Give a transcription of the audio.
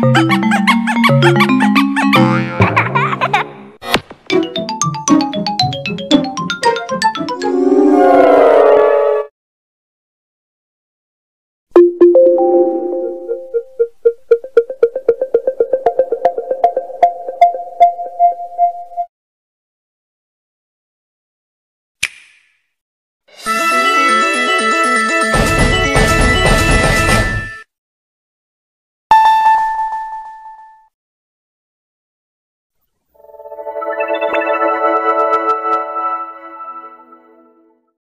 Bye.